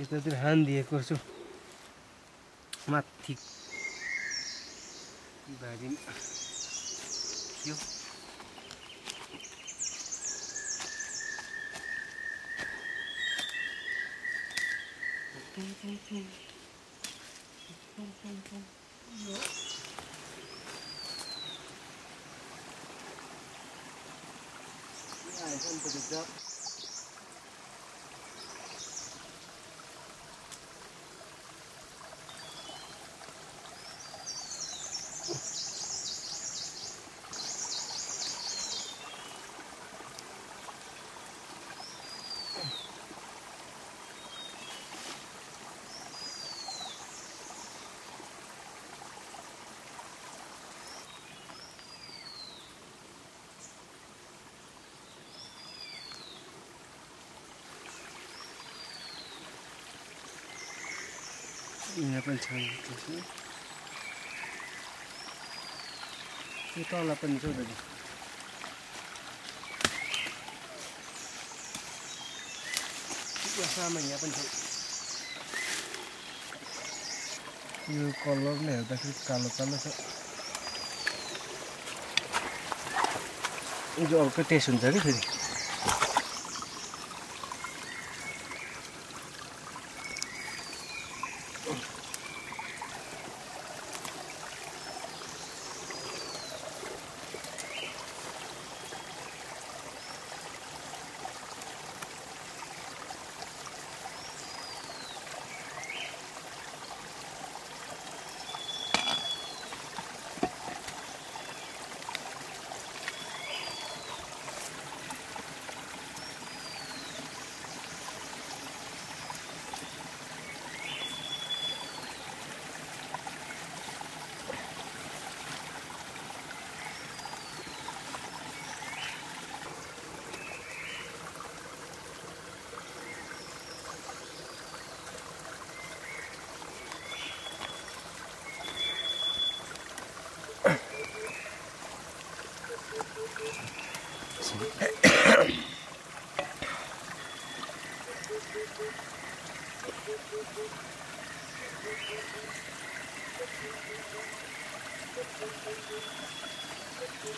यतातिर हान दिएको छु। माथि। बारीमा थियो Thank you. I humbled it up. यहाँ पनि छ यो तल पनि छ दाजु। यो सामान यहाँ पनि छ। यो कलरले हेर्दाखेरि कालो कालो छ। चाहिँ अर्कै टेस्ट हुन्छ कि फेरि?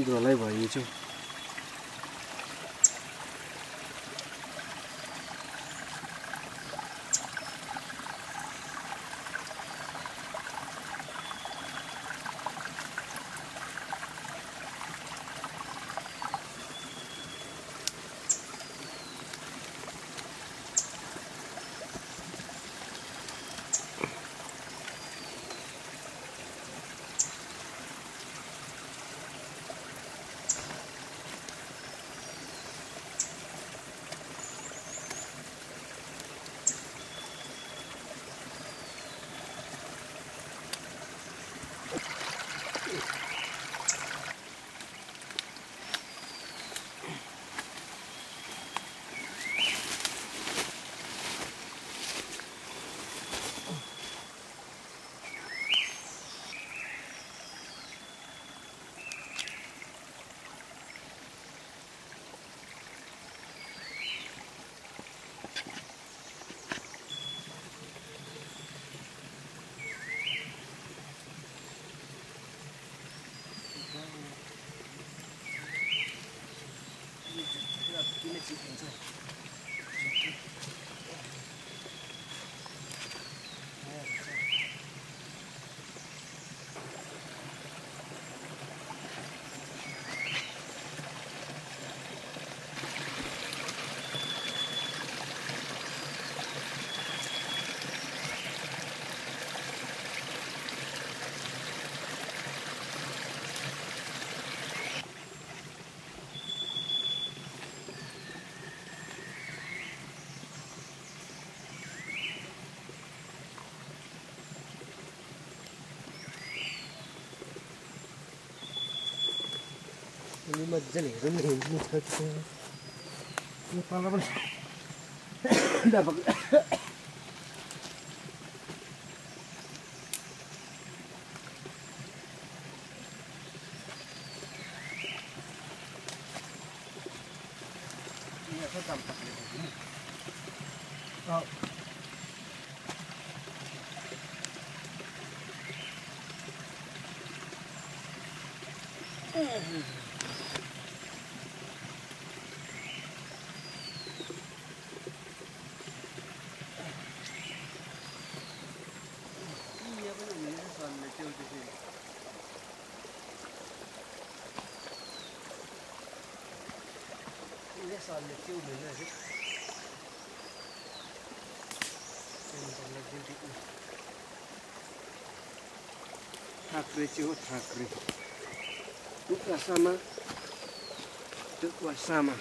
一个来玩也就。छैन। यो पाला पनि व्यापक यहाँ दाम पक्रेको यहाँ यहाँ सल्ले त्यो हुँदैन अरे ठाक्रे च्याउ ठाक्रे उकासामा उकासामा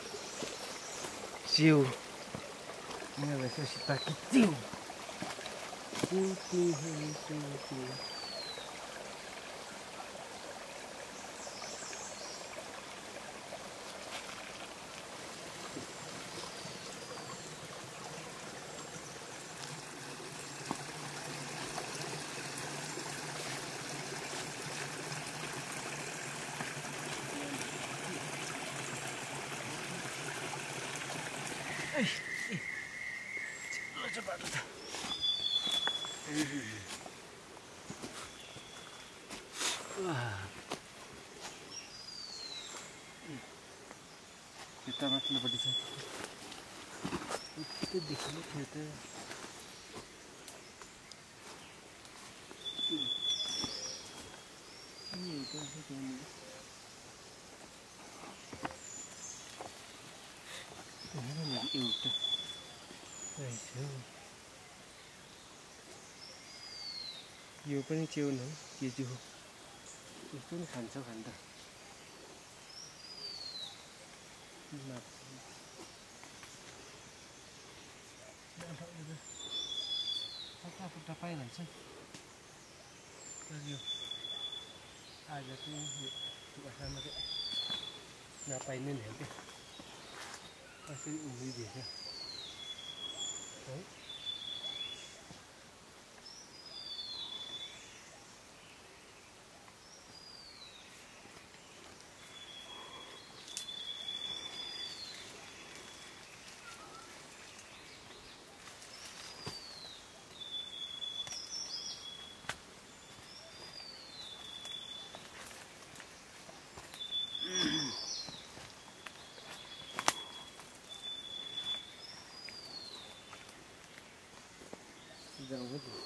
च्याउ यहाँ रहेछ सीताकी च्याउ च्याउ च्याउ च्याउ च्याउ Lece baru dah. Wah. Kita मतलब बड़ी से इतने दिखने थे ये तो है क्या नहीं एउटा यो पनि च्याउ न केजी हो यस्तो पनि खान्छ खान्छ फुट्टा पाइहाल्छ यो आज चाहिँ नपाइने नि हो क्या Sẽ đi uống? down with you.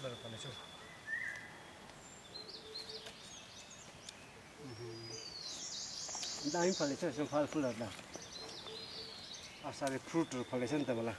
फलेछ हौ दामी फलेछ यसो फलफुलहरू त असारे फ्रुटहरू फलेछ नि त मलाई